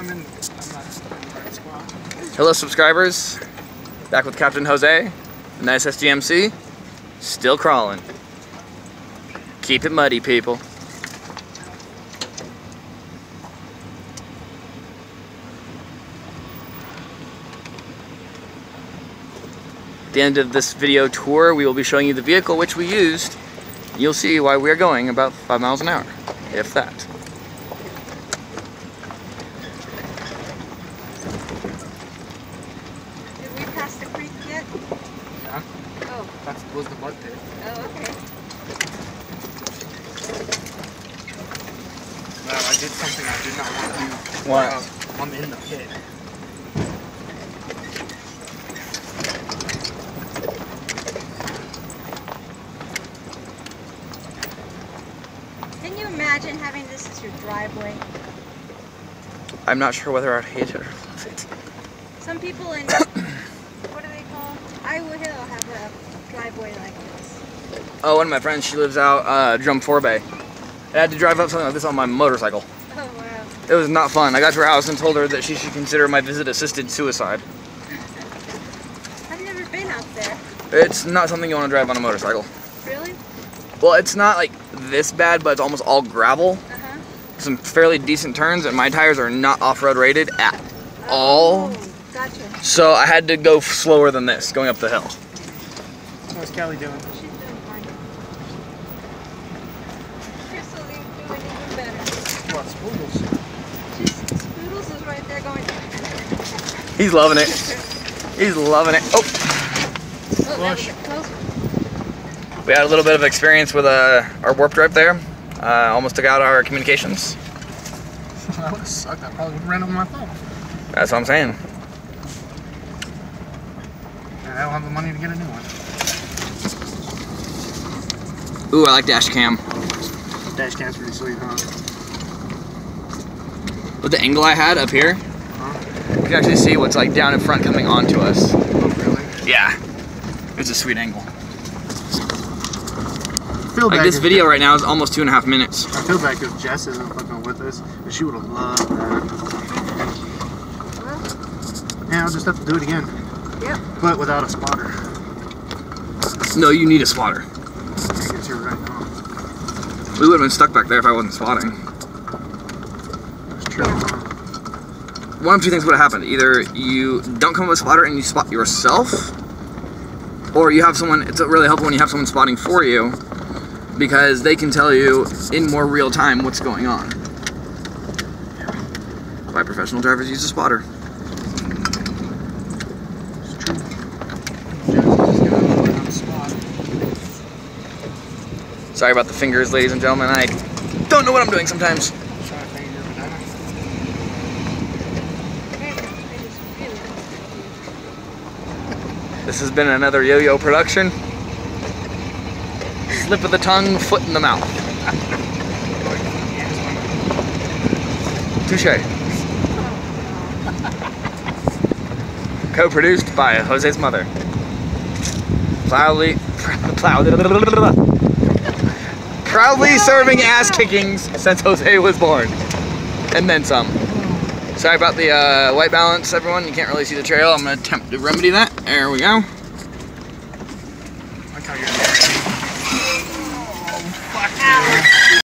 I'm in. I'm. Hello, subscribers. Back with Captain Jose, the nice SGMC. Still crawling. Keep it muddy, people. At the end of this video tour, we will be showing you the vehicle which we used. You'll see why we are going about 5 miles an hour, if that. Did we pass the creek yet? Yeah, Oh, that was the mud pit. oh, okay. Wow, I did something I did not want to do. What? Uh, I'm in the pit. Can you imagine having this as your driveway? I'm not sure whether I'd hate it or love it. Some people in, what do they call? Iowa Hill have a driveway like this. Oh, one of my friends, she lives out uh, Drum Forebay. I had to drive up something like this on my motorcycle. Oh, wow. It was not fun. I got to her house and told her that she should consider my visit assisted suicide. I've never been out there. It's not something you want to drive on a motorcycle. Really? Well, it's not like this bad, but it's almost all gravel. Uh-huh. Some fairly decent turns, and my tires are not off-road rated at all. Oh, gotcha. So I had to go slower than this, going up the hill. What's Kelly doing? She's doing fine. Crystal is doing even better. What, spoodles? She's, Spoodles is right there going, He's loving it. He's loving it. Oh, oh, we Push. get closer. we had a little bit of experience with uh, our warp drive there. Uh, almost took out our communications. that would have sucked. I probably would have ran on my phone. That's what I'm saying. I don't have the money to get a new one. Ooh, I like dash cam. Dash cam's pretty sweet, huh? With the angle I had up here, you can actually see what's like down in front coming onto us. Oh, really? Yeah. It's a sweet angle. I feel Like bad this 'cause- video right now is almost two and a half minutes. I feel bad because Jess isn't fucking with us, and she would have loved that. Yeah, I'll just have to do it again. Yep. But without a spotter. No, you need a spotter. Right now. We would have been stuck back there if I wasn't spotting. That's true. One of two things would have happened. Either you don't come with a spotter and you spot yourself, or you have someone, it's really helpful when you have someone spotting for you because they can tell you in more real time what's going on. Why professional drivers use a spotter. It's true. Jess is just gonna work on the spot. Sorry about the fingers, ladies and gentlemen. I don't know what I'm doing sometimes. This has been another yo-yo production. Slip of the tongue, foot in the mouth. Touche. Co-produced by Jose's mother. Proudly, proud, proudly serving ass kickings since Jose was born, and then some. Sorry about the uh, white balance, everyone. You can't really see the trail. I'm gonna attempt to remedy that. There we go. Oh.